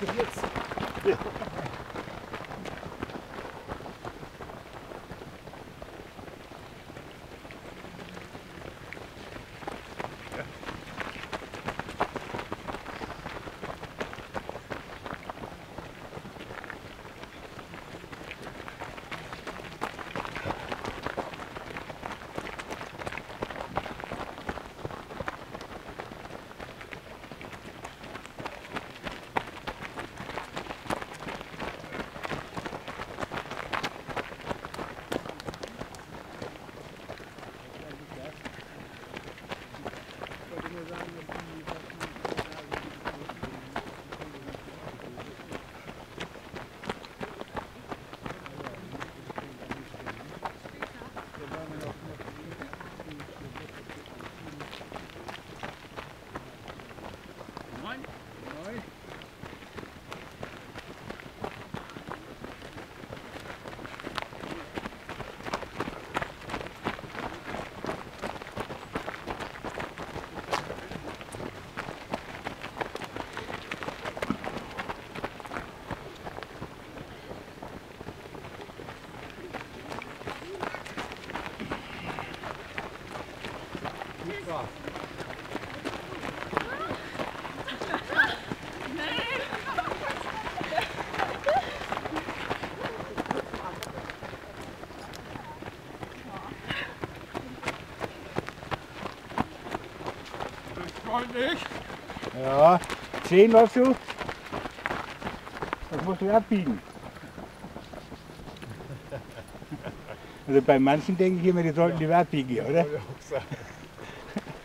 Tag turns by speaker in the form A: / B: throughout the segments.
A: probiert es. 10 läufst du? Das musst du abbiegen. Also bei manchen denke ich immer, die sollten die abbiegen hier, oder?
B: Wollte ich auch sagen.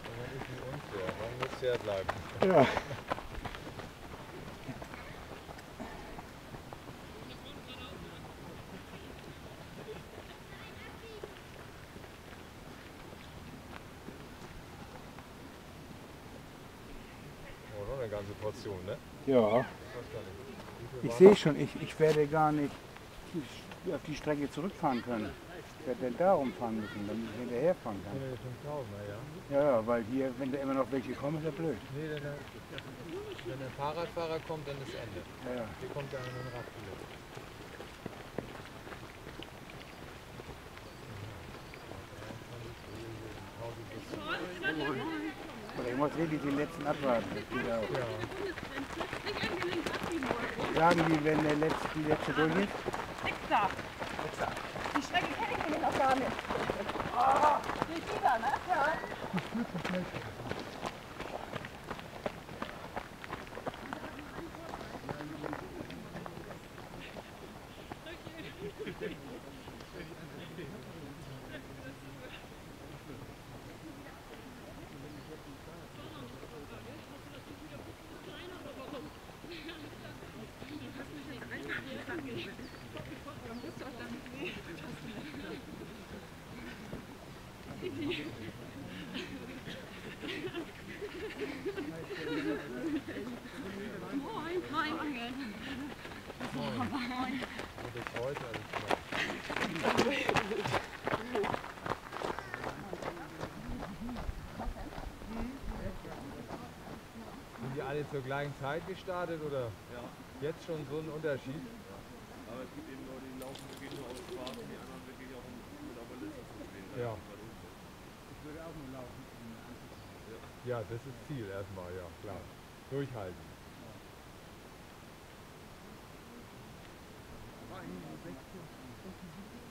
B: Aber ist nicht unfair. Man muss fair bleiben.
A: Ja.
B: Ganze Portion, ne?
A: Ja,
B: Ich
A: sehe schon, ich, ich werde gar nicht auf die Strecke zurückfahren können. Ich werde dann da rumfahren müssen, damit ich hinterherfahren kann.
B: Nee, 5000, ja.
A: Ja, ja, weil hier, wenn da immer noch welche kommen, ist ja blöd.
B: Nee, wenn der, wenn Fahrradfahrer kommt, dann ist Ende.
A: Ja, ja.
B: Hier kommt ja nur ein Radfahrer.
A: Muss wirklich die letzten abwarten. Auch.
B: Ja.
A: Sagen die, wenn der letzte, die letzte durch ist?
C: Extra. Die Strecke kenne ich nämlich noch gar nicht. Oh, die wieder, ne? Ja. Moin, Angel.
B: Und das heute alles klar. Sind die alle zur gleichen Zeit gestartet oder? Ja. Jetzt schon so ein Unterschied?
D: Aber es gibt eben Leute, die laufen wirklich nur auf Straßen, die anderen wirklich auch mit auf der Liste zu stehen.
B: Ja.
A: Ich würde auch nur laufen.
B: Ja, das ist Ziel erstmal, ja klar. Durchhalten.
A: Mm -hmm.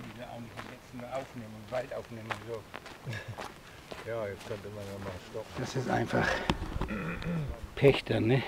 A: Die da eigentlich die letzten nur aufnehmen, im Wald aufnehmen und so.
B: Ja, jetzt könnte man ja mal stoppen.
A: Das ist einfach Pächter, ne?